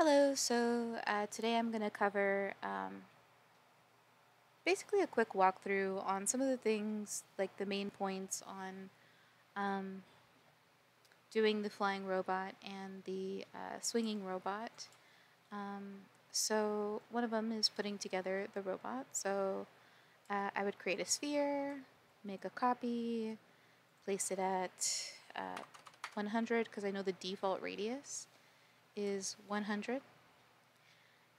Hello, so uh, today I'm going to cover um, basically a quick walkthrough on some of the things, like the main points on um, doing the flying robot and the uh, swinging robot. Um, so one of them is putting together the robot. So uh, I would create a sphere, make a copy, place it at uh, 100 because I know the default radius is 100.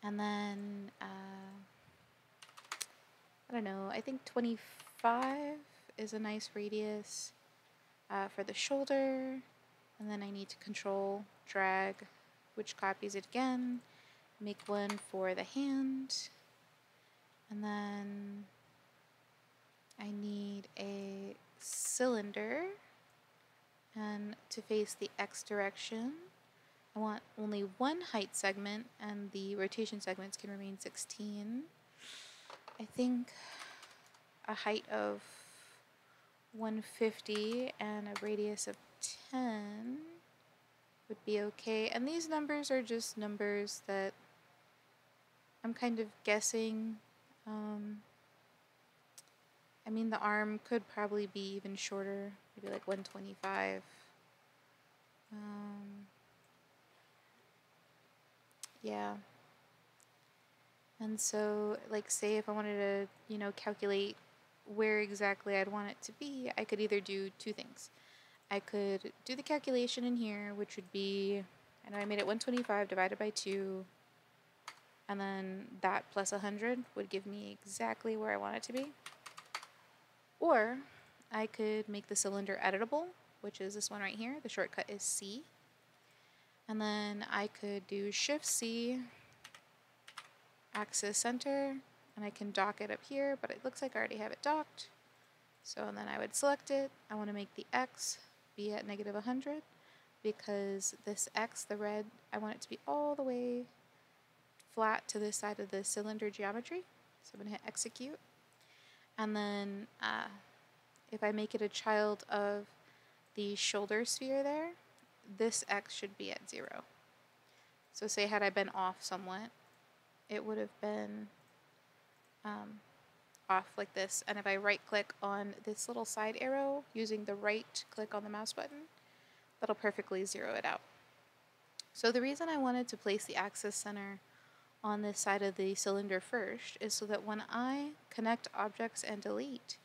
And then, uh, I don't know, I think 25 is a nice radius uh, for the shoulder. And then I need to control, drag, which copies it again, make one for the hand. And then I need a cylinder and to face the X direction. I want only one height segment and the rotation segments can remain 16. I think a height of 150 and a radius of 10 would be okay. And these numbers are just numbers that I'm kind of guessing. Um, I mean, the arm could probably be even shorter, maybe like 125. Um, yeah. And so, like, say if I wanted to, you know, calculate where exactly I'd want it to be, I could either do two things. I could do the calculation in here, which would be, I know I made it 125 divided by 2, and then that plus 100 would give me exactly where I want it to be. Or I could make the cylinder editable, which is this one right here. The shortcut is C. And then I could do Shift C, axis center, and I can dock it up here, but it looks like I already have it docked. So then I would select it. I want to make the X be at negative 100 because this X, the red, I want it to be all the way flat to this side of the cylinder geometry. So I'm going to hit execute. And then uh, if I make it a child of the shoulder sphere there, this x should be at 0. So say had I been off somewhat, it would have been um, off like this. And if I right click on this little side arrow using the right click on the mouse button, that'll perfectly zero it out. So the reason I wanted to place the axis center on this side of the cylinder first is so that when I connect objects and delete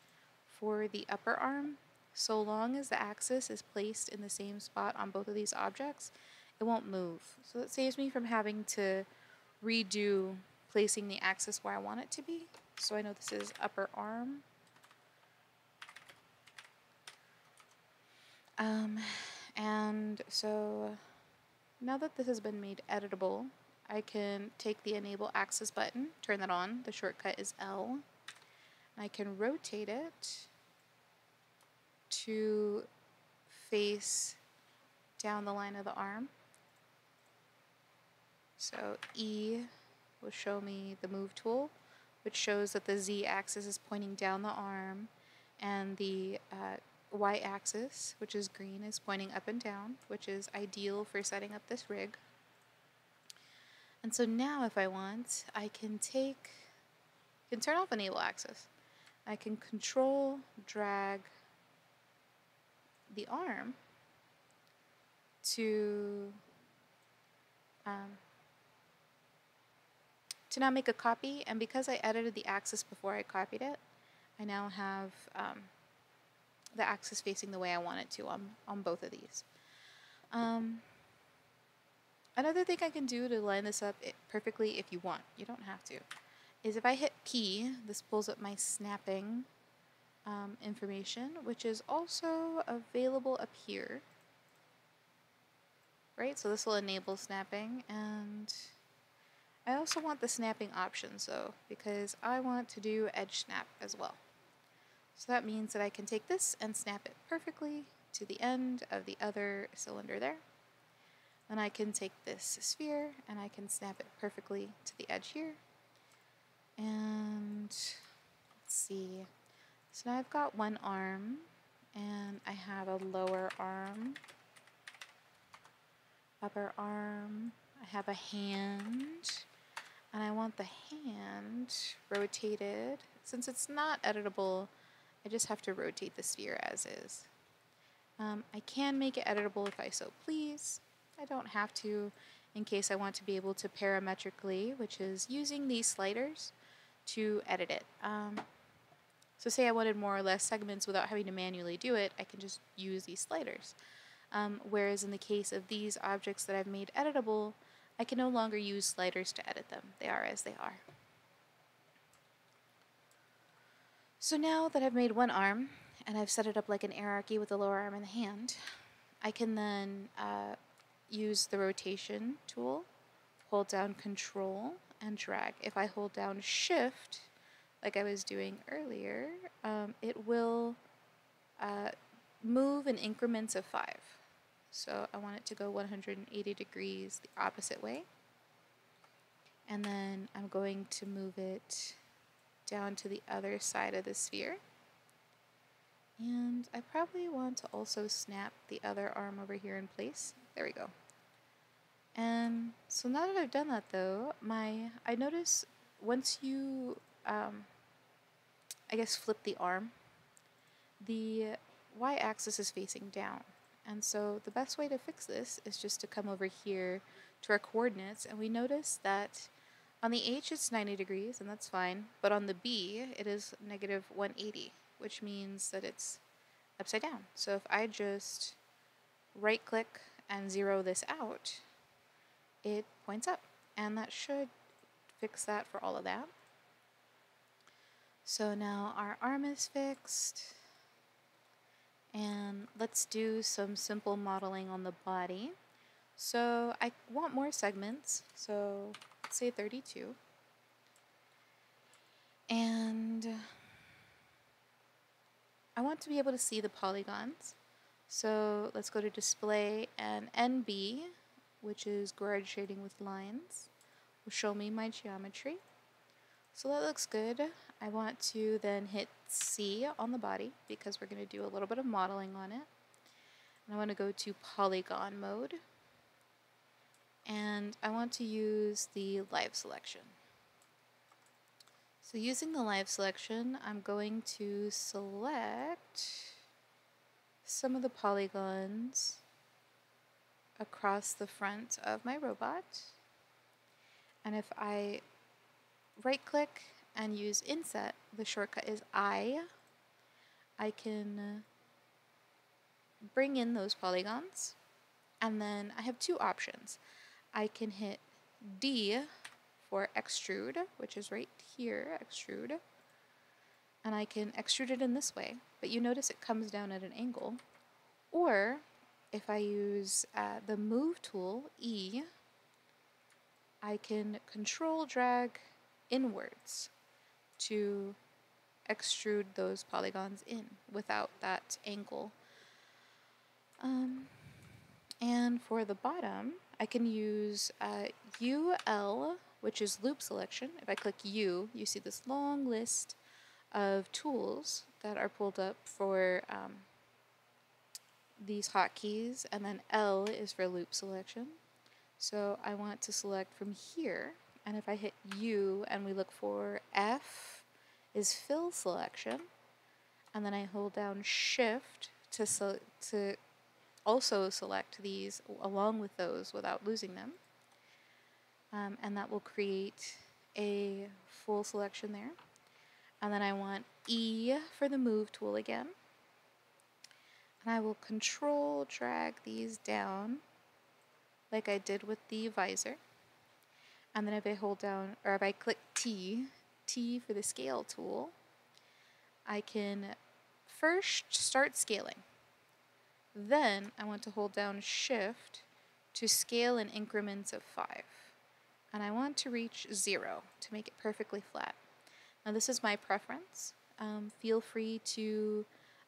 for the upper arm, so long as the axis is placed in the same spot on both of these objects, it won't move. So it saves me from having to redo placing the axis where I want it to be. So I know this is upper arm. Um, and so now that this has been made editable, I can take the enable axis button, turn that on, the shortcut is L. I can rotate it to face down the line of the arm. So E will show me the move tool, which shows that the Z axis is pointing down the arm and the uh, Y axis, which is green, is pointing up and down, which is ideal for setting up this rig. And so now if I want, I can take, can turn off enable axis. I can control, drag the arm to um, to now make a copy and because I edited the axis before I copied it I now have um, the axis facing the way I want it to on, on both of these. Um, Another thing I can do to line this up perfectly if you want, you don't have to, is if I hit P, this pulls up my snapping um, information, which is also available up here. Right, so this will enable snapping, and I also want the snapping options though, because I want to do edge snap as well. So that means that I can take this and snap it perfectly to the end of the other cylinder there. Then I can take this sphere and I can snap it perfectly to the edge here. And let's see. So now I've got one arm and I have a lower arm, upper arm, I have a hand, and I want the hand rotated. Since it's not editable, I just have to rotate the sphere as is. Um, I can make it editable if I so please. I don't have to in case I want to be able to parametrically, which is using these sliders to edit it. Um, so say I wanted more or less segments without having to manually do it, I can just use these sliders. Um, whereas in the case of these objects that I've made editable, I can no longer use sliders to edit them. They are as they are. So now that I've made one arm, and I've set it up like an hierarchy with the lower arm and the hand, I can then uh, use the rotation tool, hold down control, and drag. If I hold down shift, like I was doing earlier, um, it will uh, move in increments of 5. So I want it to go 180 degrees the opposite way. And then I'm going to move it down to the other side of the sphere. And I probably want to also snap the other arm over here in place. There we go. And so now that I've done that though, my I notice once you, um, I guess, flip the arm, the y-axis is facing down. And so the best way to fix this is just to come over here to our coordinates and we notice that on the H it's 90 degrees and that's fine, but on the B it is negative 180 which means that it's upside down. So if I just right click and zero this out, it points up. And that should fix that for all of that. So now our arm is fixed. And let's do some simple modeling on the body. So I want more segments, so let's say 32. And I want to be able to see the polygons. So let's go to display and NB, which is Gouraud shading with lines, will show me my geometry. So that looks good. I want to then hit C on the body because we're going to do a little bit of modeling on it. And I want to go to polygon mode. And I want to use the live selection. So using the live selection, I'm going to select some of the polygons across the front of my robot. And if I right click and use inset, the shortcut is I, I can bring in those polygons. And then I have two options. I can hit D for extrude, which is right here, extrude. And I can extrude it in this way, but you notice it comes down at an angle. Or if I use uh, the move tool, E, I can control drag inwards to extrude those polygons in without that angle. Um, and for the bottom, I can use uh, UL which is loop selection. If I click U, you see this long list of tools that are pulled up for um, these hotkeys, and then L is for loop selection. So I want to select from here, and if I hit U and we look for F is fill selection, and then I hold down Shift to, to also select these along with those without losing them um, and that will create a full selection there. And then I want E for the move tool again. And I will control drag these down like I did with the visor. And then if I hold down, or if I click T, T for the scale tool, I can first start scaling. Then I want to hold down shift to scale in increments of 5 and I want to reach zero to make it perfectly flat. Now this is my preference. Um, feel free to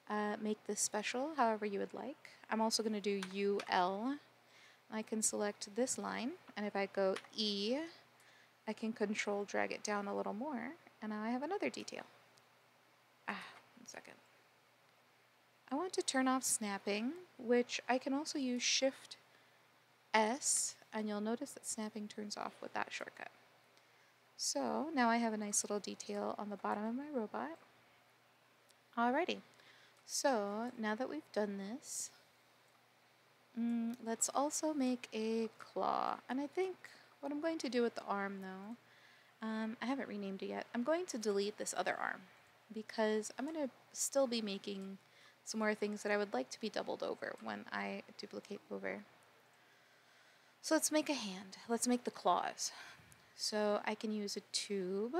uh, make this special however you would like. I'm also going to do UL. I can select this line, and if I go E, I can control drag it down a little more, and now I have another detail. Ah, one second. I want to turn off snapping, which I can also use Shift S and you'll notice that snapping turns off with that shortcut. So now I have a nice little detail on the bottom of my robot. Alrighty, so now that we've done this, mm, let's also make a claw. And I think what I'm going to do with the arm though, um, I haven't renamed it yet, I'm going to delete this other arm because I'm going to still be making some more things that I would like to be doubled over when I duplicate over. So let's make a hand. Let's make the claws. So I can use a tube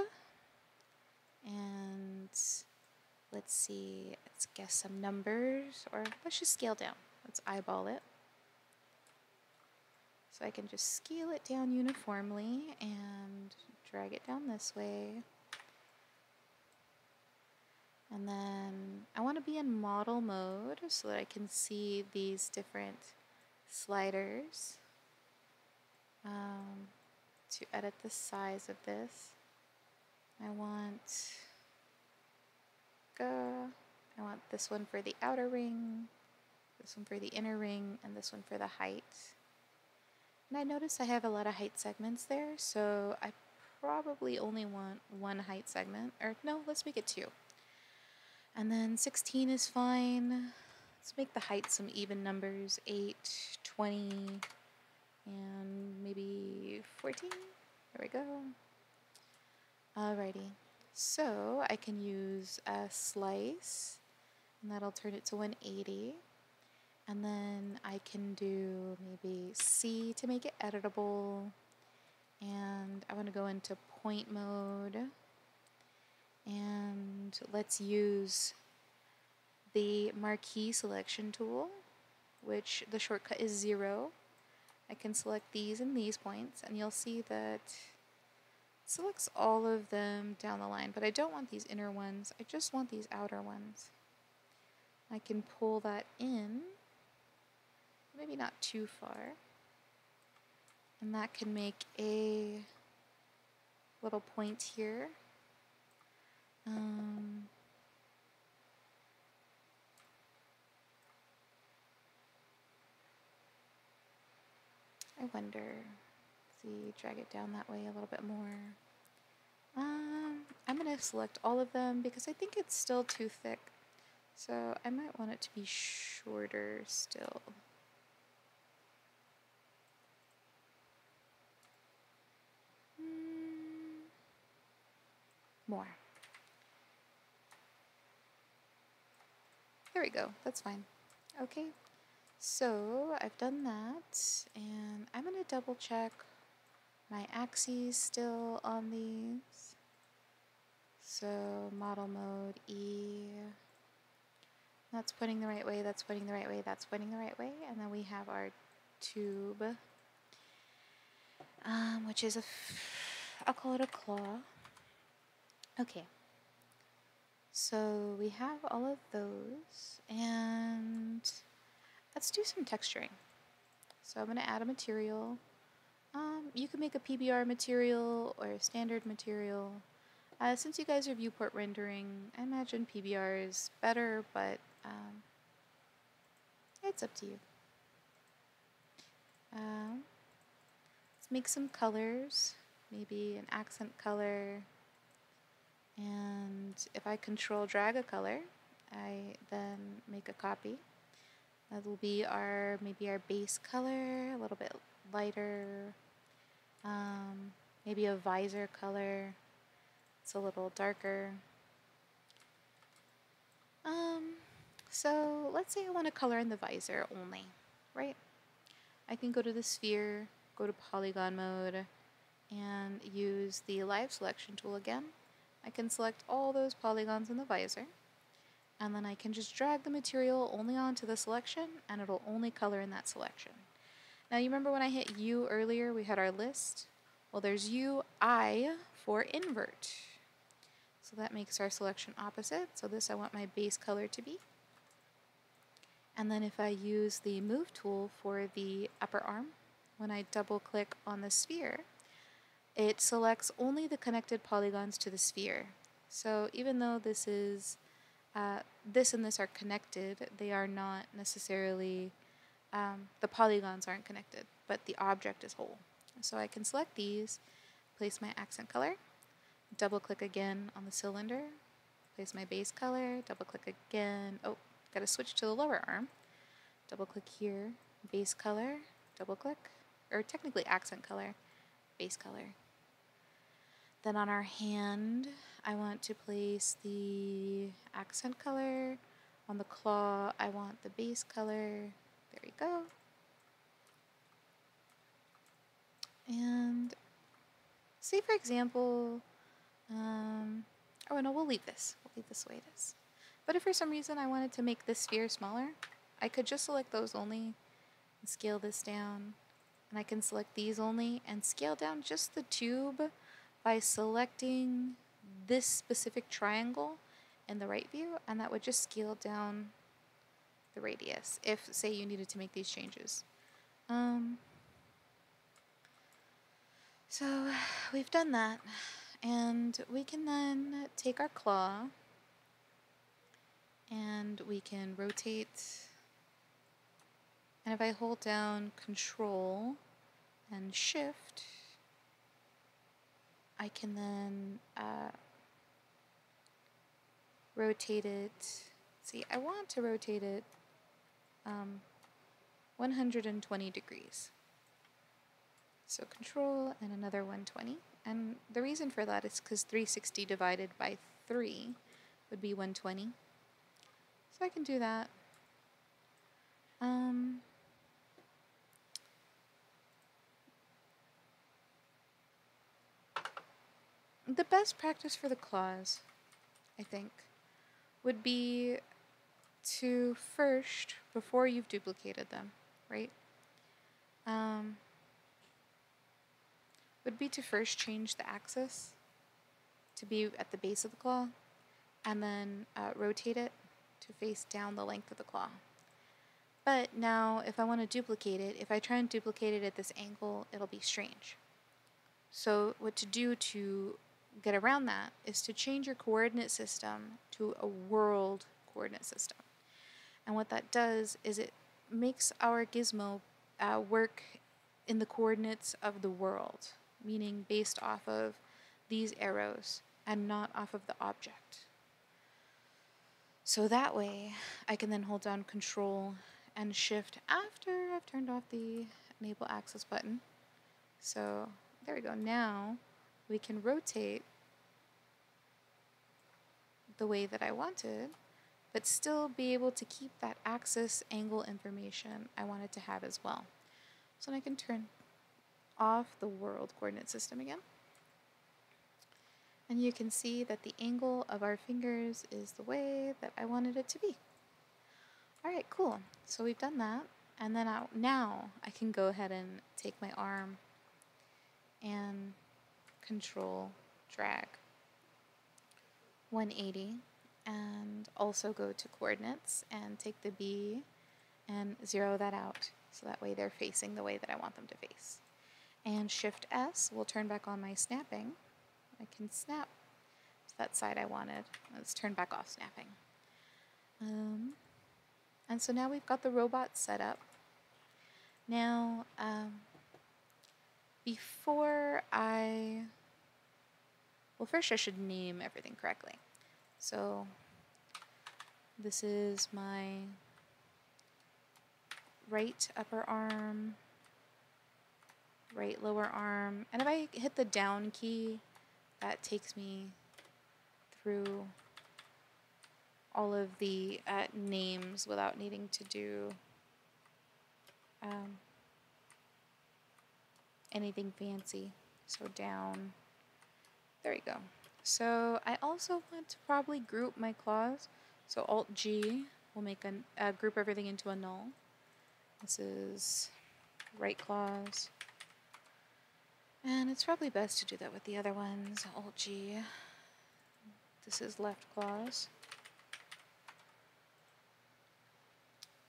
and let's see, let's guess some numbers or let's just scale down. Let's eyeball it. So I can just scale it down uniformly and drag it down this way. And then I want to be in model mode so that I can see these different sliders um, to edit the size of this. I want go. I want this one for the outer ring, this one for the inner ring, and this one for the height. And I notice I have a lot of height segments there, so I probably only want one height segment. Or no, let's make it two. And then 16 is fine. Let's make the height some even numbers. 8, 20, and maybe 14. There we go. Alrighty. So I can use a slice, and that'll turn it to 180. And then I can do maybe C to make it editable. And I want to go into point mode. And let's use the marquee selection tool, which the shortcut is zero. I can select these and these points, and you'll see that it selects all of them down the line, but I don't want these inner ones, I just want these outer ones. I can pull that in, maybe not too far, and that can make a little point here. Um, I wonder, see, drag it down that way a little bit more. Um, I'm going to select all of them because I think it's still too thick. So I might want it to be shorter still. More. There we go, that's fine. Okay, so I've done that, and I'm going to double check my axes still on these. So model mode E, that's pointing the right way, that's pointing the right way, that's pointing the right way, and then we have our tube, um, which is a, I'll call it a claw. Okay, so we have all of those, and let's do some texturing. So I'm going to add a material. Um, you can make a PBR material or a standard material. Uh, since you guys are viewport rendering, I imagine PBR is better, but um, it's up to you. Um, let's make some colors, maybe an accent color, and if I control drag a color, I then make a copy. That will be our maybe our base color, a little bit lighter. Um, maybe a visor color. It's a little darker. Um, so let's say I want to color in the visor only, right? I can go to the sphere, go to polygon mode, and use the live selection tool again I can select all those polygons in the visor, and then I can just drag the material only onto the selection, and it'll only color in that selection. Now you remember when I hit U earlier, we had our list? Well, there's U, I for invert. So that makes our selection opposite. So this I want my base color to be. And then if I use the move tool for the upper arm, when I double click on the sphere, it selects only the connected polygons to the sphere. So even though this is uh, this and this are connected, they are not necessarily um, the polygons aren't connected. but the object is whole. So I can select these, place my accent color, double click again on the cylinder, place my base color, double click again, oh, gotta switch to the lower arm, double click here, base color, double click, or technically accent color, base color. Then on our hand, I want to place the accent color. On the claw, I want the base color. There we go. And say, for example, um, oh no, we'll leave this. We'll leave this the way it is. But if for some reason I wanted to make this sphere smaller, I could just select those only and scale this down. And I can select these only and scale down just the tube by selecting this specific triangle in the right view and that would just scale down the radius if say you needed to make these changes. Um, so we've done that and we can then take our claw and we can rotate and if I hold down control and shift I can then uh, rotate it see I want to rotate it um, 120 degrees so control and another 120. And the reason for that is because 360 divided by 3 would be 120. So I can do that. Um, the best practice for the claws, I think, would be to first, before you've duplicated them, right? Um, would be to first change the axis to be at the base of the claw and then uh, rotate it to face down the length of the claw. But now if I want to duplicate it, if I try and duplicate it at this angle, it'll be strange. So what to do to get around that is to change your coordinate system to a world coordinate system. And what that does is it makes our gizmo uh, work in the coordinates of the world meaning based off of these arrows and not off of the object. So that way I can then hold down control and shift after I've turned off the enable axis button. So there we go. Now we can rotate the way that I wanted, but still be able to keep that axis angle information I wanted to have as well. So I can turn off the world coordinate system again. And you can see that the angle of our fingers is the way that I wanted it to be. Alright, cool. So we've done that. And then I, now I can go ahead and take my arm and control drag 180 and also go to coordinates and take the B and zero that out so that way they're facing the way that I want them to face and Shift S will turn back on my snapping. I can snap to that side I wanted. Let's turn back off snapping. Um, and so now we've got the robot set up. Now, um, before I, well first I should name everything correctly. So this is my right upper arm, right lower arm. And if I hit the down key, that takes me through all of the uh, names without needing to do um, anything fancy. So down, there we go. So I also want to probably group my claws. So Alt G will make a uh, group everything into a null. This is right claws. And it's probably best to do that with the other ones. Alt G. This is left claws.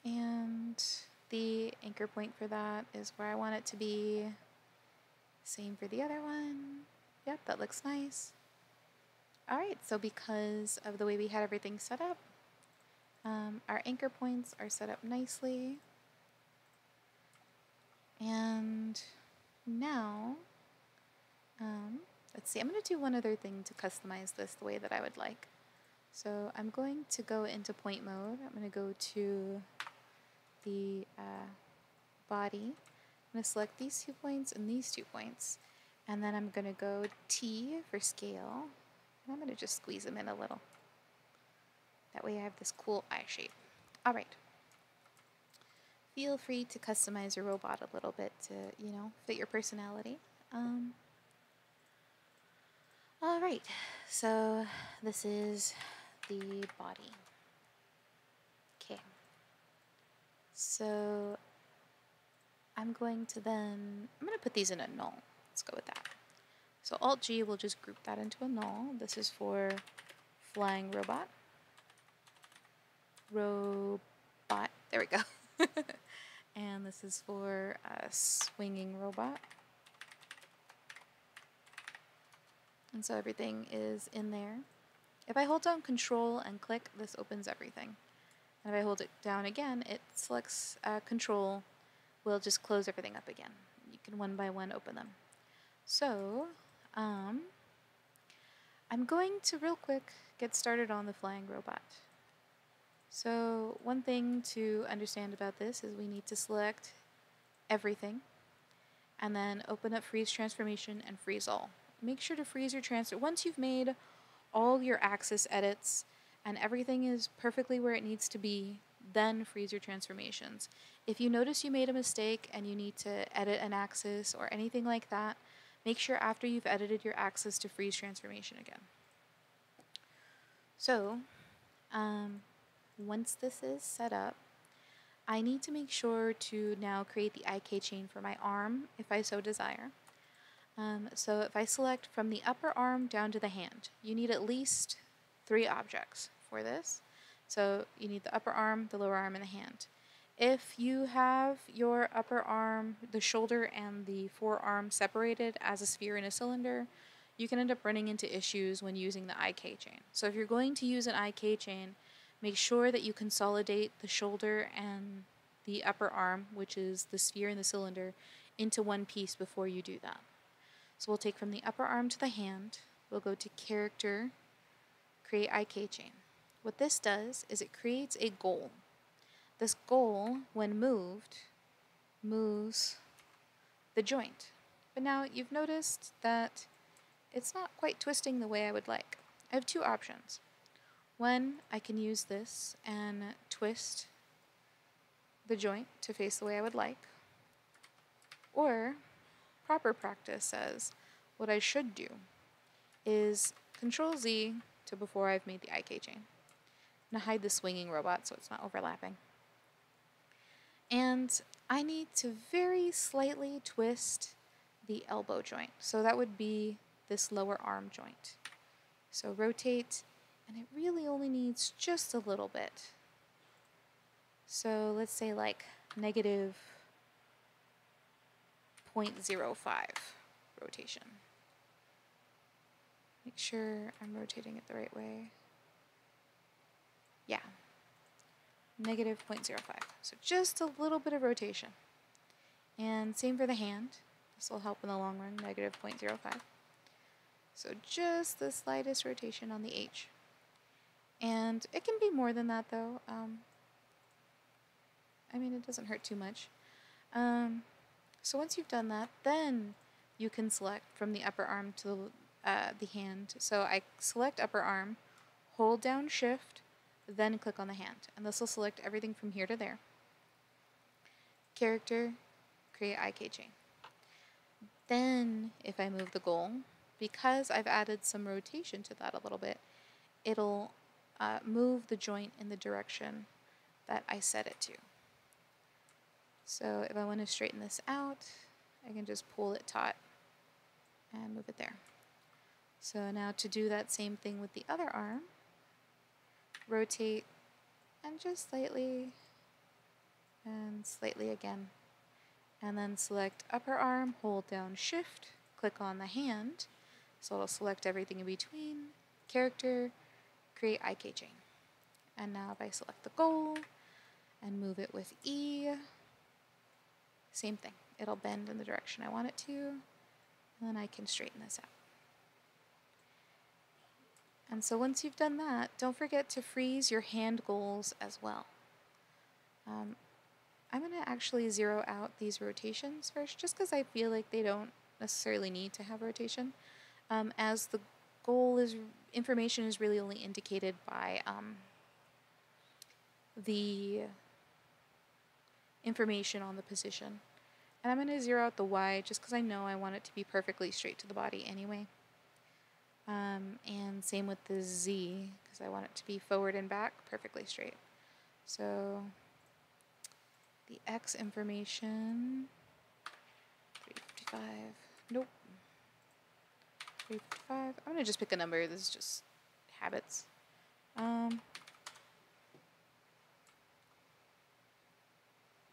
And the anchor point for that is where I want it to be. Same for the other one. Yep, that looks nice. Alright, so because of the way we had everything set up, um, our anchor points are set up nicely. And now, um, let's see, I'm going to do one other thing to customize this the way that I would like. So I'm going to go into point mode. I'm going to go to the uh, body. I'm going to select these two points and these two points. And then I'm going to go T for scale. And I'm going to just squeeze them in a little. That way I have this cool eye shape. All right. Feel free to customize your robot a little bit to, you know, fit your personality. Um, all right, so this is the body. Okay. So I'm going to then, I'm going to put these in a null. Let's go with that. So Alt G will just group that into a null. This is for flying robot. Robot, there we go. and this is for a swinging robot. And so everything is in there. If I hold down control and click, this opens everything. And if I hold it down again, it selects uh, control, will just close everything up again. You can one by one open them. So, um, I'm going to real quick get started on the flying robot. So one thing to understand about this is we need to select everything and then open up freeze transformation and freeze all. Make sure to freeze your transfer. Once you've made all your axis edits and everything is perfectly where it needs to be, then freeze your transformations. If you notice you made a mistake and you need to edit an axis or anything like that, make sure after you've edited your axis to freeze transformation again. So, um, once this is set up, I need to make sure to now create the IK chain for my arm if I so desire. Um, so if I select from the upper arm down to the hand, you need at least three objects for this. So you need the upper arm, the lower arm, and the hand. If you have your upper arm, the shoulder, and the forearm separated as a sphere in a cylinder, you can end up running into issues when using the IK chain. So if you're going to use an IK chain, Make sure that you consolidate the shoulder and the upper arm, which is the sphere and the cylinder, into one piece before you do that. So we'll take from the upper arm to the hand, we'll go to character, create IK chain. What this does is it creates a goal. This goal, when moved, moves the joint. But now you've noticed that it's not quite twisting the way I would like. I have two options. One, I can use this and twist the joint to face the way I would like. Or, proper practice says what I should do is Control Z to before I've made the IK chain. I'm going to hide the swinging robot so it's not overlapping. And I need to very slightly twist the elbow joint. So that would be this lower arm joint. So rotate and it really only needs just a little bit. So let's say like negative 0.05 rotation. Make sure I'm rotating it the right way. Yeah, negative 0.05. So just a little bit of rotation. And same for the hand. This will help in the long run, negative 0.05. So just the slightest rotation on the H. And it can be more than that though. Um, I mean, it doesn't hurt too much. Um, so once you've done that, then you can select from the upper arm to the, uh, the hand. So I select upper arm, hold down shift, then click on the hand. And this will select everything from here to there. Character, create IK chain. Then, if I move the goal, because I've added some rotation to that a little bit, it'll uh, move the joint in the direction that I set it to. So if I want to straighten this out, I can just pull it taut and move it there. So now to do that same thing with the other arm, rotate and just slightly and slightly again. And then select upper arm, hold down shift, click on the hand, so it'll select everything in between, character, create IK chain. And now if I select the goal and move it with E, same thing. it'll bend in the direction I want it to, and then I can straighten this out. And so once you've done that, don't forget to freeze your hand goals as well. Um, I'm going to actually zero out these rotations first, just because I feel like they don't necessarily need to have rotation, um, as the goal is information is really only indicated by um, the information on the position. And I'm going to zero out the Y just because I know I want it to be perfectly straight to the body anyway. Um, and same with the Z because I want it to be forward and back perfectly straight. So the X information, 355, nope, 355, I'm going to just pick a number, this is just habits. Um,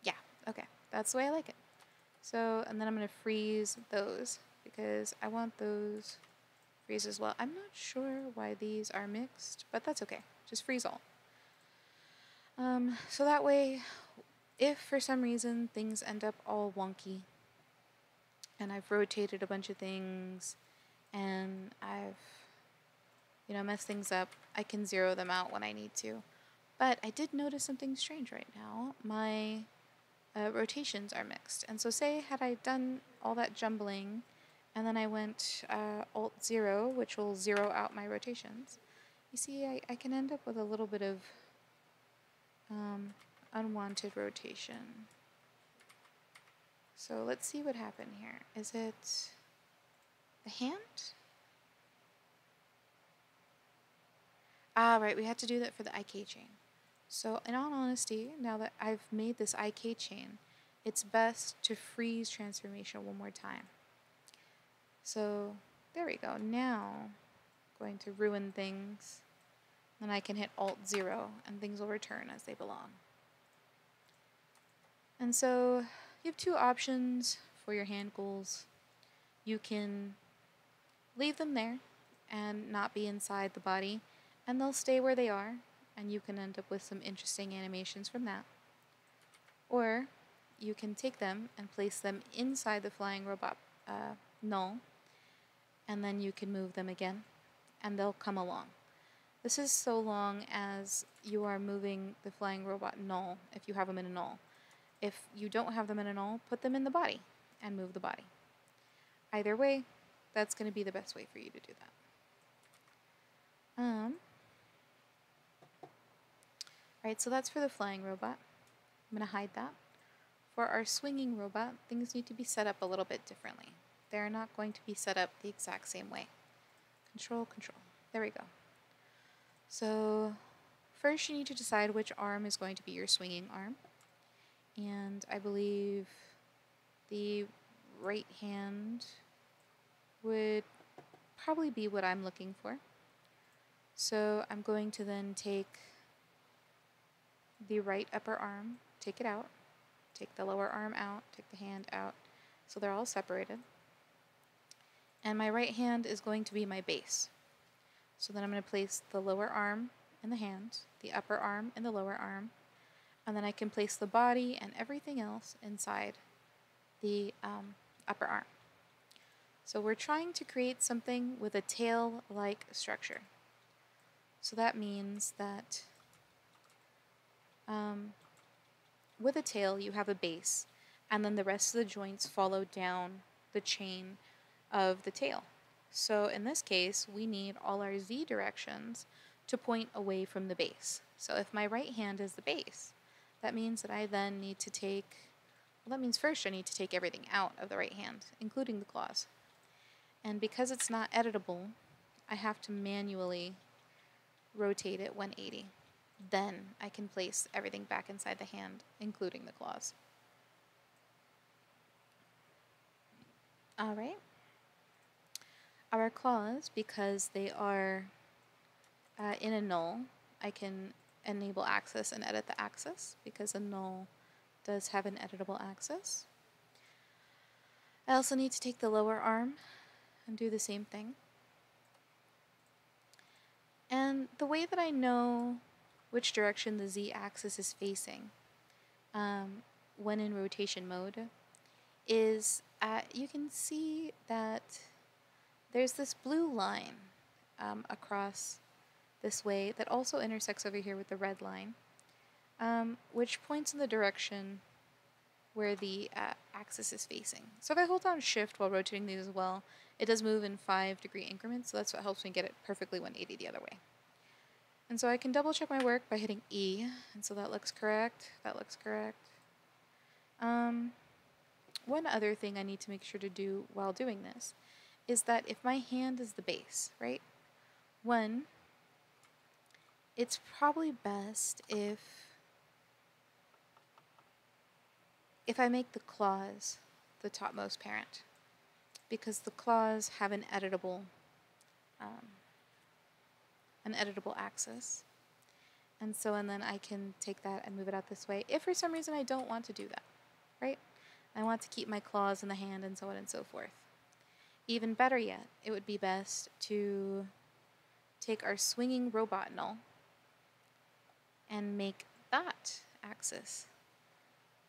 yeah, okay, that's the way I like it. So, and then I'm going to freeze those because I want those freeze as well. I'm not sure why these are mixed, but that's okay. Just freeze all. Um, so that way if for some reason things end up all wonky and I've rotated a bunch of things and I've you know messed things up, I can zero them out when I need to. But I did notice something strange right now. My uh, rotations are mixed. And so say had I done all that jumbling and then I went uh, Alt 0, which will zero out my rotations, you see I, I can end up with a little bit of um, unwanted rotation. So let's see what happened here. Is it the hand? Ah, right, we had to do that for the IK chain. So in all honesty, now that I've made this IK chain, it's best to freeze transformation one more time. So there we go. Now, going to ruin things. Then I can hit Alt 0 and things will return as they belong. And so you have two options for your hand goals. You can leave them there and not be inside the body, and they'll stay where they are, and you can end up with some interesting animations from that. Or you can take them and place them inside the flying robot uh, null, and then you can move them again, and they'll come along. This is so long as you are moving the flying robot null, if you have them in a null. If you don't have them in a null, put them in the body and move the body. Either way, that's going to be the best way for you to do that. Um, Alright, so that's for the flying robot. I'm going to hide that. For our swinging robot, things need to be set up a little bit differently. They're not going to be set up the exact same way. Control, control. There we go. So first you need to decide which arm is going to be your swinging arm and I believe the right hand would probably be what I'm looking for. So I'm going to then take the right upper arm, take it out, take the lower arm out, take the hand out, so they're all separated. And my right hand is going to be my base. So then I'm going to place the lower arm in the hand, the upper arm in the lower arm, and then I can place the body and everything else inside the um, upper arm. So we're trying to create something with a tail-like structure. So that means that um, with a tail you have a base and then the rest of the joints follow down the chain of the tail. So in this case we need all our z directions to point away from the base. So if my right hand is the base, that means that I then need to take, well that means first I need to take everything out of the right hand, including the claws. And because it's not editable, I have to manually rotate it 180. Then I can place everything back inside the hand, including the claws. Alright. Our claws, because they are uh, in a null, I can enable axis and edit the axis because a null does have an editable axis. I also need to take the lower arm and do the same thing. And the way that I know which direction the z-axis is facing um, when in rotation mode is at, you can see that there's this blue line um, across this way that also intersects over here with the red line, um, which points in the direction where the uh, axis is facing. So if I hold down shift while rotating these as well, it does move in 5 degree increments, so that's what helps me get it perfectly 180 the other way. And so I can double check my work by hitting E, and so that looks correct, that looks correct. Um, one other thing I need to make sure to do while doing this is that if my hand is the base, right? One, it's probably best if if I make the claws the topmost parent because the claws have an editable um, an editable axis. And so and then I can take that and move it out this way if for some reason I don't want to do that right? I want to keep my claws in the hand and so on and so forth even better yet it would be best to take our swinging robot null and make that axis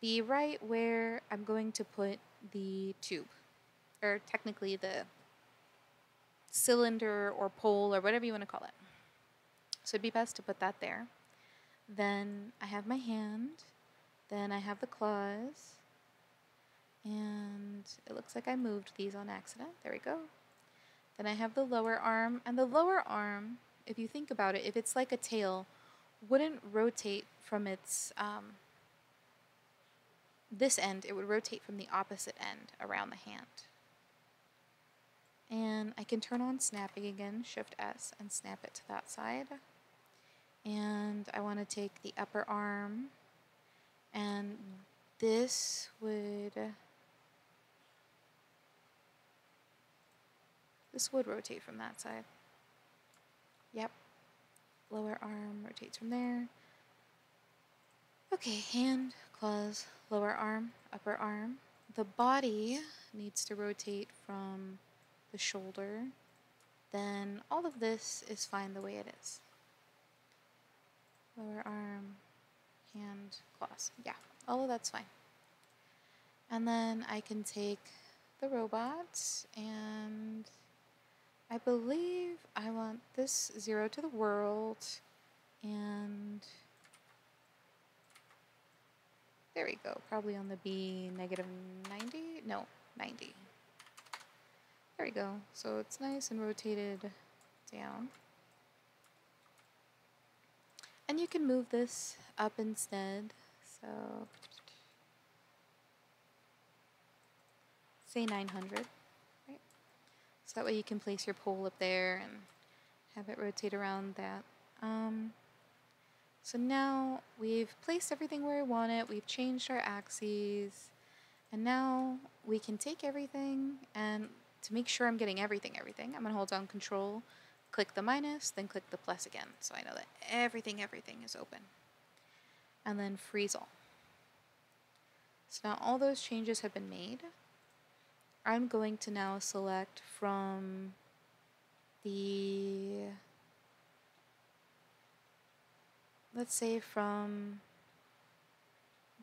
be right where I'm going to put the tube, or technically the cylinder or pole or whatever you want to call it. So it'd be best to put that there. Then I have my hand, then I have the claws, and it looks like I moved these on accident. There we go. Then I have the lower arm, and the lower arm, if you think about it, if it's like a tail, wouldn't rotate from its um, this end, it would rotate from the opposite end around the hand. And I can turn on snapping again, Shift S, and snap it to that side. And I want to take the upper arm, and this would this would rotate from that side. Yep. Lower arm rotates from there. Okay, hand, claws, lower arm, upper arm. The body needs to rotate from the shoulder. Then all of this is fine the way it is. Lower arm, hand, claws. Yeah, all of that's fine. And then I can take the robot and I believe I want this zero to the world and there we go, probably on the B negative 90? No, 90. There we go. So it's nice and rotated down. And you can move this up instead. So say 900, right? So that way you can place your pole up there and have it rotate around that. Um, so now we've placed everything where we want it, we've changed our axes, and now we can take everything and to make sure I'm getting everything, everything, I'm gonna hold down control, click the minus, then click the plus again. So I know that everything, everything is open. And then freeze all. So now all those changes have been made. I'm going to now select from the let's say from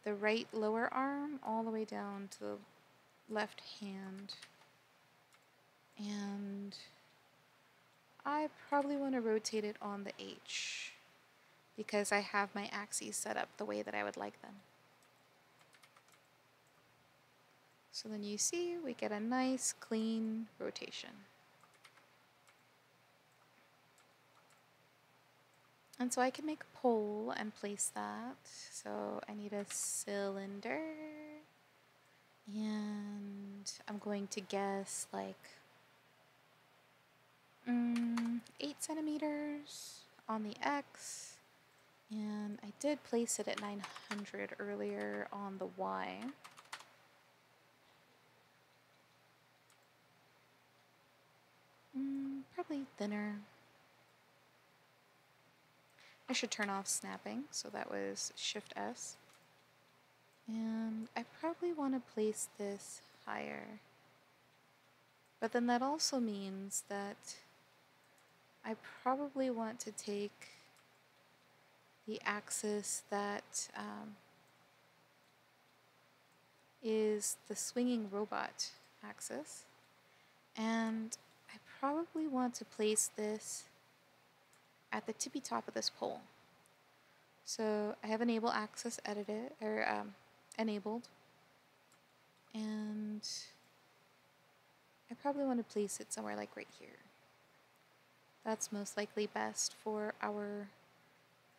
the right lower arm all the way down to the left hand. And I probably want to rotate it on the H because I have my axes set up the way that I would like them. So then you see we get a nice clean rotation. And so I can make a pole and place that. So I need a cylinder. And I'm going to guess like mm, 8 centimeters on the X. And I did place it at 900 earlier on the Y. Mm, probably thinner. I should turn off snapping, so that was Shift S. And I probably want to place this higher. But then that also means that I probably want to take the axis that, um, is the swinging robot axis. And probably want to place this at the tippy top of this pole. So I have enable axis edited or um, enabled, and I probably want to place it somewhere like right here. That's most likely best for our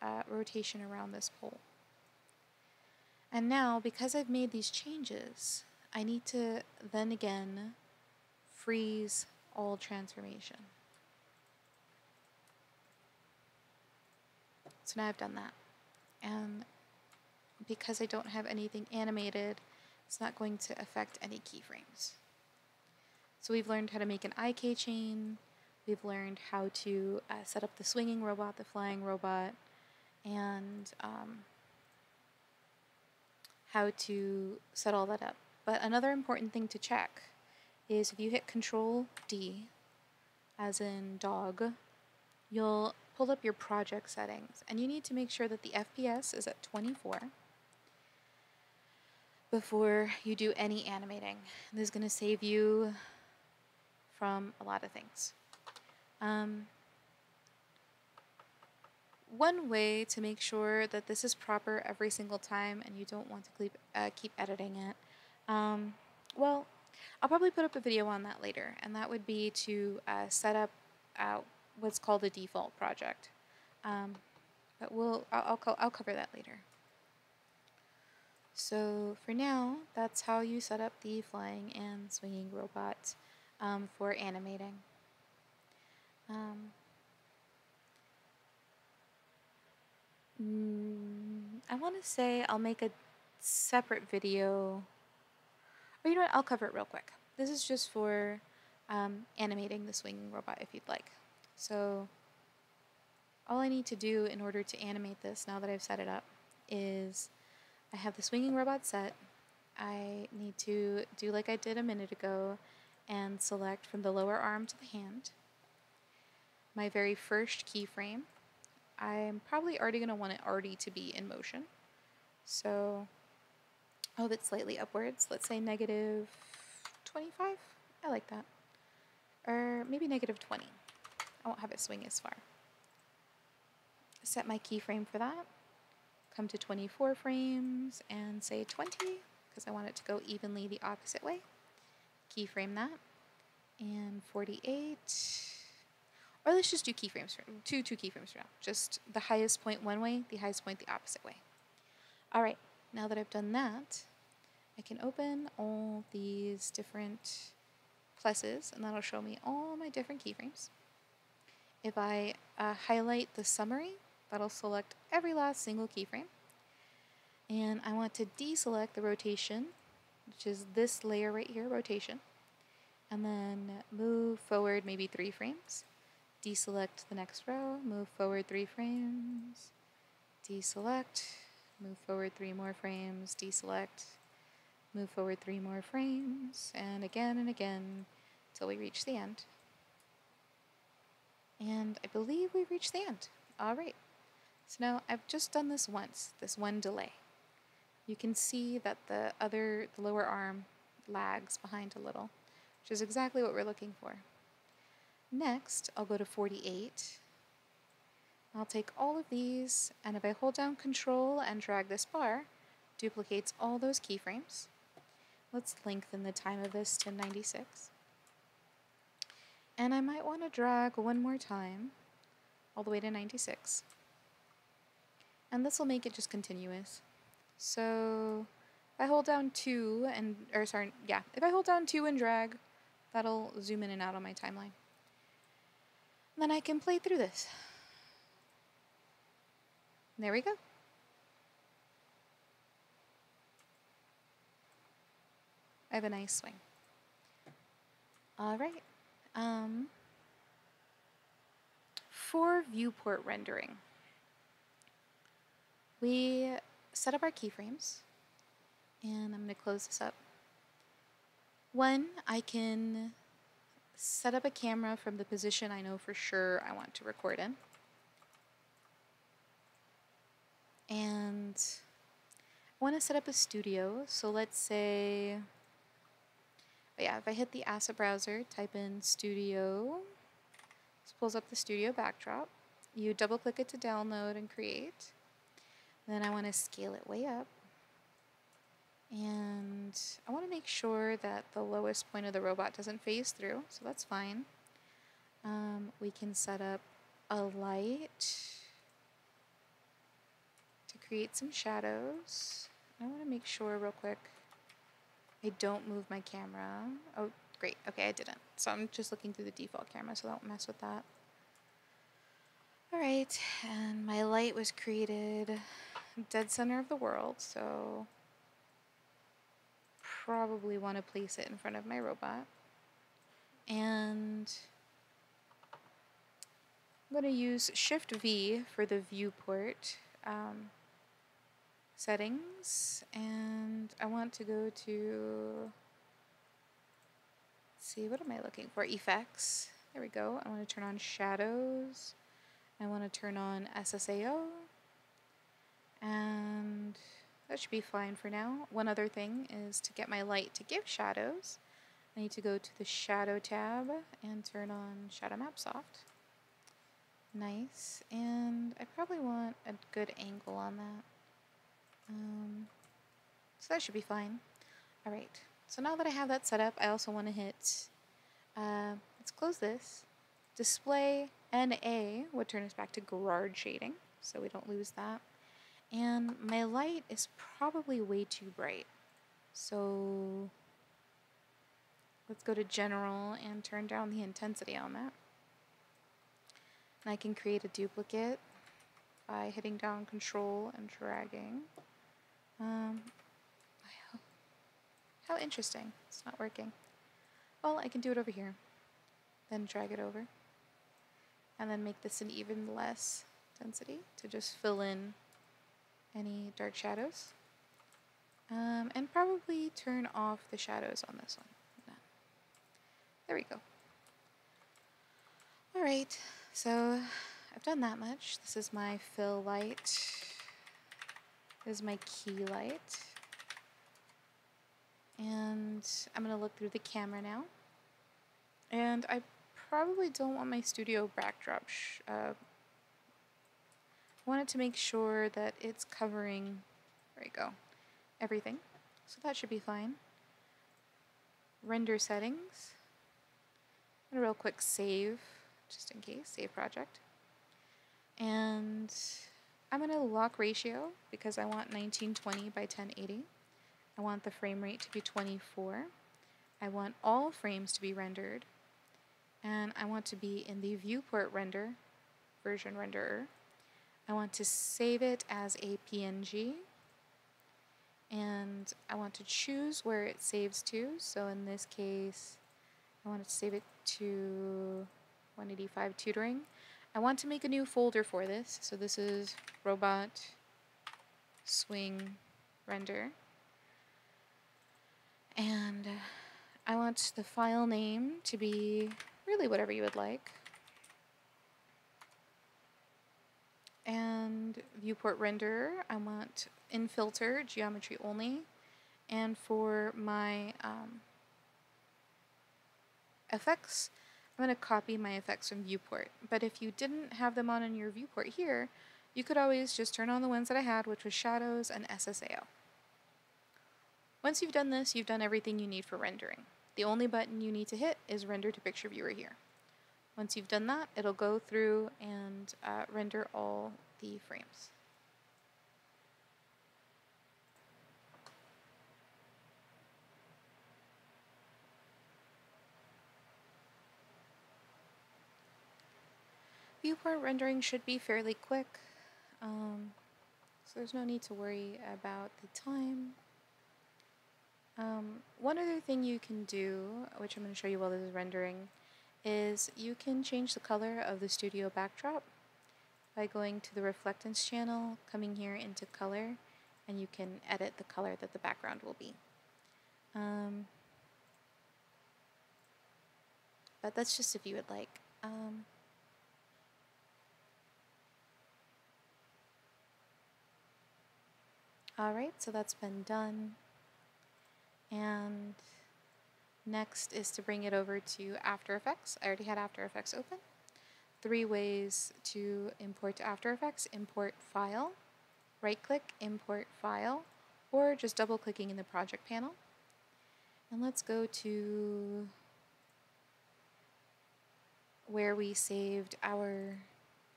uh, rotation around this pole. And now, because I've made these changes, I need to then again freeze all transformation. So now I've done that. And because I don't have anything animated, it's not going to affect any keyframes. So we've learned how to make an IK chain, we've learned how to uh, set up the swinging robot, the flying robot, and um, how to set all that up. But another important thing to check is if you hit Control D, as in dog, you'll pull up your project settings and you need to make sure that the FPS is at 24 before you do any animating. This is going to save you from a lot of things. Um, one way to make sure that this is proper every single time and you don't want to keep, uh, keep editing it, um, well, I'll probably put up a video on that later, and that would be to uh, set up uh, what's called a default project. Um, but we'll, I'll, I'll, I'll cover that later. So for now, that's how you set up the flying and swinging robot um, for animating. Um, mm, I want to say I'll make a separate video, or you know what, I'll cover it real quick. This is just for um, animating the swinging robot if you'd like. So all I need to do in order to animate this now that I've set it up is I have the swinging robot set. I need to do like I did a minute ago and select from the lower arm to the hand my very first keyframe. I'm probably already going to want it already to be in motion. So hold that's slightly upwards. Let's say negative 25. I like that. Or maybe negative 20. I won't have it swing as far. Set my keyframe for that. Come to 24 frames and say 20 because I want it to go evenly the opposite way. Keyframe that. And 48. Or let's just do keyframes for two two keyframes for now. Just the highest point one way, the highest point the opposite way. All right, now that I've done that, I can open all these different pluses and that'll show me all my different keyframes. If I uh, highlight the summary, that'll select every last single keyframe. And I want to deselect the rotation, which is this layer right here, rotation, and then move forward maybe three frames. Deselect the next row, move forward three frames, deselect, move forward three more frames, deselect, move forward three more frames, and again and again till we reach the end. And I believe we've reached the end. All right. So now I've just done this once, this one delay. You can see that the other, the lower arm lags behind a little, which is exactly what we're looking for. Next, I'll go to 48. I'll take all of these, and if I hold down Control and drag this bar, duplicates all those keyframes. Let's lengthen the time of this to 96. And I might want to drag one more time all the way to 96. And this will make it just continuous. So if I hold down 2 and, or sorry, yeah, if I hold down 2 and drag, that'll zoom in and out on my timeline. And then I can play through this. There we go. I have a nice swing. All right. Um, for viewport rendering, we set up our keyframes, and I'm going to close this up. One, I can set up a camera from the position I know for sure I want to record in. And I want to set up a studio. So let's say, yeah, if I hit the asset browser, type in studio, this pulls up the studio backdrop. You double click it to download and create. Then I want to scale it way up. And I want to make sure that the lowest point of the robot doesn't phase through, so that's fine. Um, we can set up a light create some shadows. I want to make sure real quick I don't move my camera. Oh, great. Okay, I didn't. So I'm just looking through the default camera, so don't mess with that. Alright, and my light was created dead center of the world, so probably want to place it in front of my robot. And I'm going to use Shift V for the viewport um, settings, and I want to go to, see, what am I looking for? Effects. There we go. I want to turn on shadows. I want to turn on SSAO. And that should be fine for now. One other thing is to get my light to give shadows. I need to go to the Shadow tab and turn on Shadow Map Soft. Nice. And I probably want a good angle on that. Um, so that should be fine. Alright, so now that I have that set up, I also want to hit, uh, let's close this, display NA would turn us back to Gouraud shading, so we don't lose that. And my light is probably way too bright. So let's go to general and turn down the intensity on that. And I can create a duplicate by hitting down control and dragging. Um, how interesting. It's not working. Well, I can do it over here. Then drag it over. And then make this an even less density to just fill in any dark shadows. Um, and probably turn off the shadows on this one. No. There we go. Alright, so I've done that much. This is my fill light. Is my key light. And I'm going to look through the camera now. And I probably don't want my studio backdrop uh, wanted to make sure that it's covering, there we go, everything. So that should be fine. Render settings. And a real quick save, just in case, save project. And I'm going to lock ratio because I want 1920 by 1080. I want the frame rate to be 24. I want all frames to be rendered. And I want to be in the viewport render, version renderer. I want to save it as a PNG and I want to choose where it saves to. So in this case, I want to save it to 185 tutoring. I want to make a new folder for this. So this is robot swing render. And I want the file name to be really whatever you would like. and viewport render, I want in filter, geometry only. And for my um, effects, I'm going to copy my effects from viewport. But if you didn't have them on in your viewport here, you could always just turn on the ones that I had, which was shadows and SSAO. Once you've done this, you've done everything you need for rendering. The only button you need to hit is render to picture viewer here. Once you've done that, it'll go through and uh, render all the frames. Viewport rendering should be fairly quick, um, so there's no need to worry about the time. Um, one other thing you can do, which I'm going to show you while this is rendering, is you can change the color of the studio backdrop by going to the reflectance channel, coming here into color, and you can edit the color that the background will be. Um, but that's just if you would like. Um, Alright, so that's been done. And next is to bring it over to After Effects. I already had After Effects open. Three ways to import to After Effects. Import File, right-click, Import File, or just double-clicking in the Project panel. And let's go to where we saved our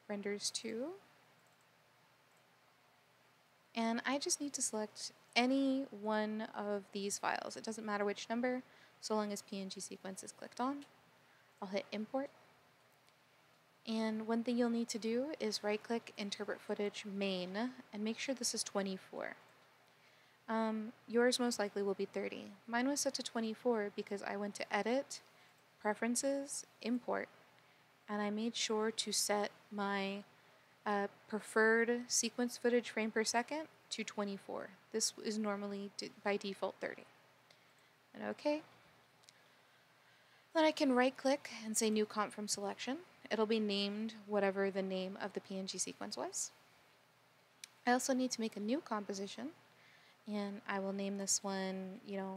renders to. And I just need to select any one of these files. It doesn't matter which number, so long as PNG sequence is clicked on. I'll hit import. And one thing you'll need to do is right click interpret footage main and make sure this is 24. Um, yours most likely will be 30. Mine was set to 24 because I went to edit, preferences, import, and I made sure to set my uh, preferred sequence footage frame per second to 24. This is normally by default 30. And OK. Then I can right click and say new comp from selection. It'll be named whatever the name of the PNG sequence was. I also need to make a new composition and I will name this one, you know,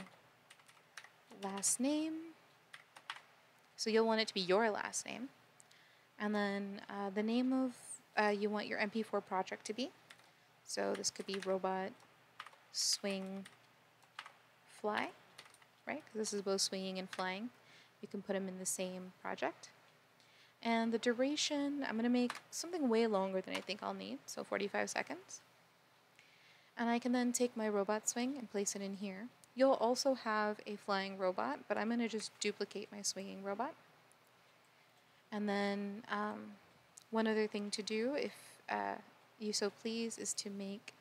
last name. So you'll want it to be your last name. And then uh, the name of uh, you want your MP4 project to be. So this could be robot swing fly, right? Because this is both swinging and flying. You can put them in the same project. And the duration, I'm going to make something way longer than I think I'll need, so 45 seconds. And I can then take my robot swing and place it in here. You'll also have a flying robot, but I'm going to just duplicate my swinging robot. And then um, one other thing to do, if uh, you so please, is to make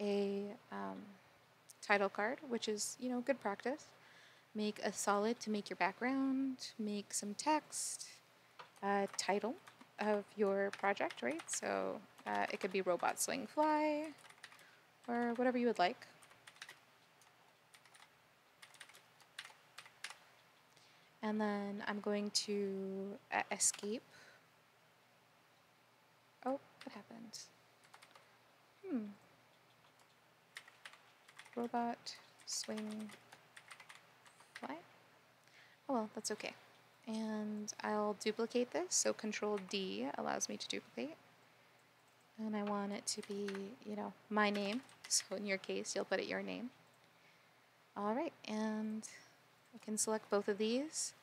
a um, title card, which is, you know, good practice. Make a solid to make your background, make some text, uh, title of your project, right? So uh, it could be Robot Swing Fly, or whatever you would like. And then I'm going to uh, escape what happened? Hmm. Robot, swing, fly? Oh well, that's okay. And I'll duplicate this, so Control D allows me to duplicate. And I want it to be, you know, my name. So in your case, you'll put it your name. Alright, and I can select both of these.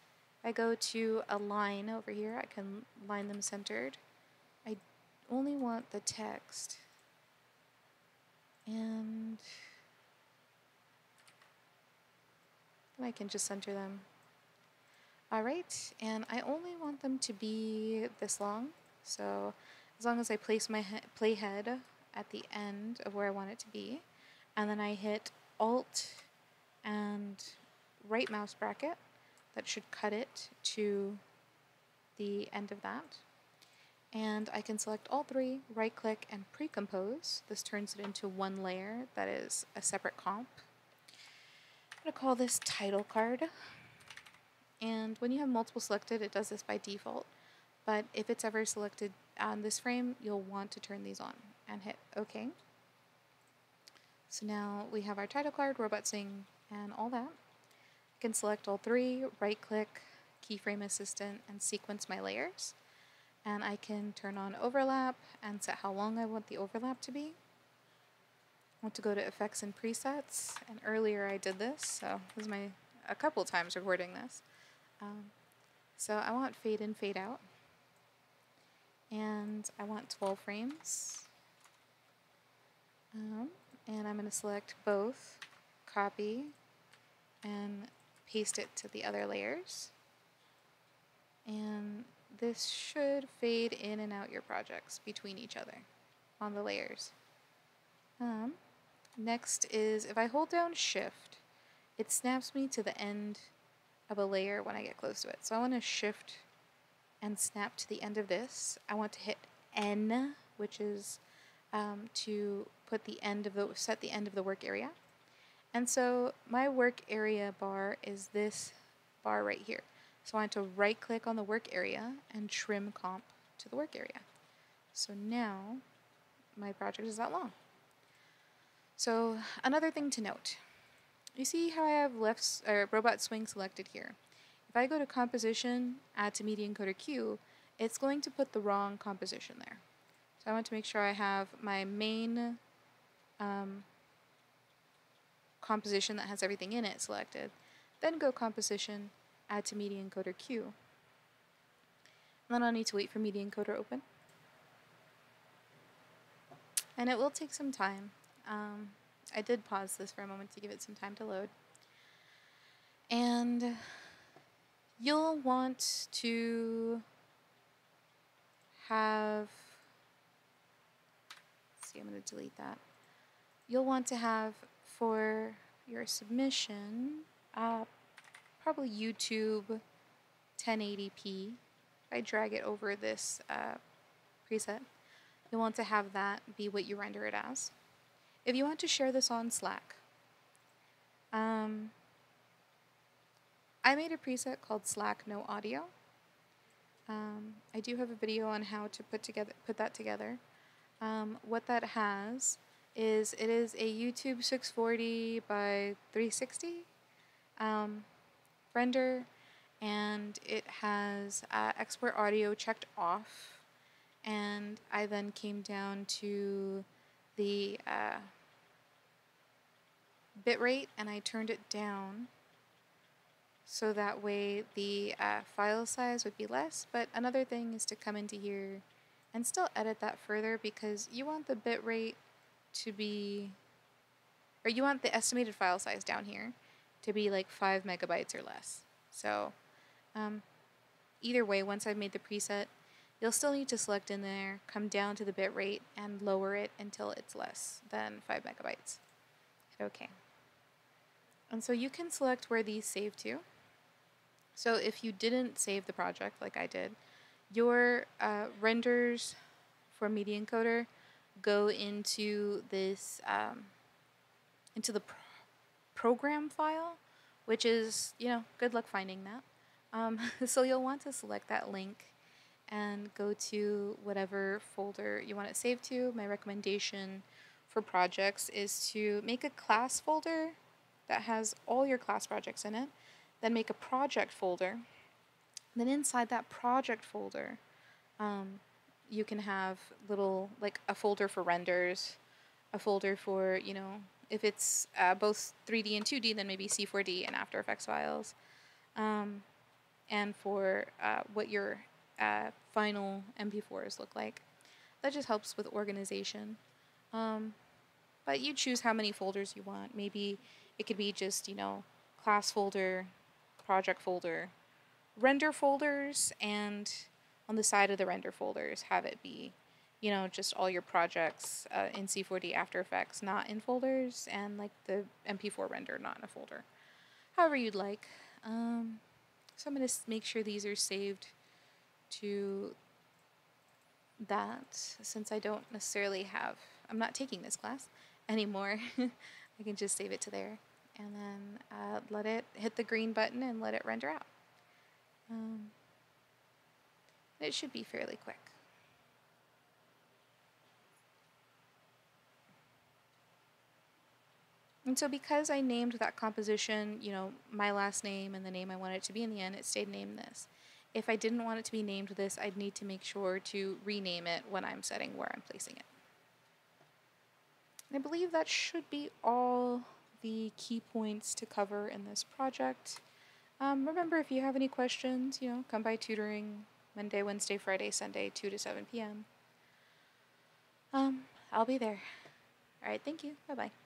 I go to align over here, I can line them centered only want the text. And I can just center them. Alright, and I only want them to be this long. So as long as I place my he playhead at the end of where I want it to be, and then I hit Alt and right mouse bracket, that should cut it to the end of that and I can select all three, right click and pre-compose. This turns it into one layer that is a separate comp. I'm to call this title card. And when you have multiple selected, it does this by default. But if it's ever selected on this frame, you'll want to turn these on and hit OK. So now we have our title card, robot sing, and all that. I can select all three, right click, keyframe assistant, and sequence my layers and I can turn on overlap and set how long I want the overlap to be. I want to go to effects and presets and earlier I did this so this is my a couple times recording this. Um, so I want fade in fade out. And I want 12 frames. Um, and I'm going to select both copy and paste it to the other layers. And this should fade in and out your projects between each other on the layers. Um, next is if I hold down shift, it snaps me to the end of a layer when I get close to it. So I want to shift and snap to the end of this. I want to hit N, which is um, to put the end of the set the end of the work area. And so my work area bar is this bar right here. So I want to right click on the work area and trim comp to the work area. So now my project is that long. So another thing to note, you see how I have left or robot swing selected here. If I go to composition, add to media encoder Queue, it's going to put the wrong composition there. So I want to make sure I have my main um, composition that has everything in it selected. Then go composition, add to media encoder Queue. And then I'll need to wait for media encoder open. And it will take some time. Um, I did pause this for a moment to give it some time to load. And you'll want to have, see, I'm going to delete that. You'll want to have for your submission, uh, probably YouTube 1080p. I drag it over this uh, preset, you'll want to have that be what you render it as. If you want to share this on Slack, um, I made a preset called Slack No Audio. Um, I do have a video on how to put together put that together. Um, what that has is it is a YouTube 640 by 360 um, render, and it has uh, export audio checked off. And I then came down to the uh, bitrate and I turned it down so that way the uh, file size would be less. But another thing is to come into here and still edit that further because you want the bitrate to be, or you want the estimated file size down here to be like 5 megabytes or less. So um, either way, once I've made the preset, you'll still need to select in there, come down to the bit rate, and lower it until it's less than 5 megabytes. Hit OK. And so you can select where these save to. So if you didn't save the project like I did, your uh, renders for Media Encoder go into this um, into the program file, which is you know good luck finding that. Um, so you'll want to select that link and go to whatever folder you want it saved to. My recommendation for projects is to make a class folder that has all your class projects in it, then make a project folder. Then inside that project folder, um, you can have little, like a folder for renders, a folder for, you know, if it's uh, both 3D and 2D, then maybe C4D and After Effects files. Um, and for uh, what your uh, final MP4s look like. That just helps with organization. Um, but you choose how many folders you want. Maybe it could be just, you know, class folder, project folder, render folders, and on the side of the render folders, have it be, you know, just all your projects uh, in C4D After Effects, not in folders, and like the MP4 render, not in a folder. However you'd like. Um, so I'm going to make sure these are saved to that since I don't necessarily have, I'm not taking this class anymore. I can just save it to there and then uh, let it hit the green button and let it render out. Um, it should be fairly quick. And so because I named that composition, you know, my last name and the name I wanted it to be in the end, it stayed named this. If I didn't want it to be named this, I'd need to make sure to rename it when I'm setting where I'm placing it. I believe that should be all the key points to cover in this project. Um, remember, if you have any questions, you know, come by tutoring Monday, Wednesday, Friday, Sunday, 2 to 7 p.m. Um, I'll be there. All right, thank you. Bye-bye.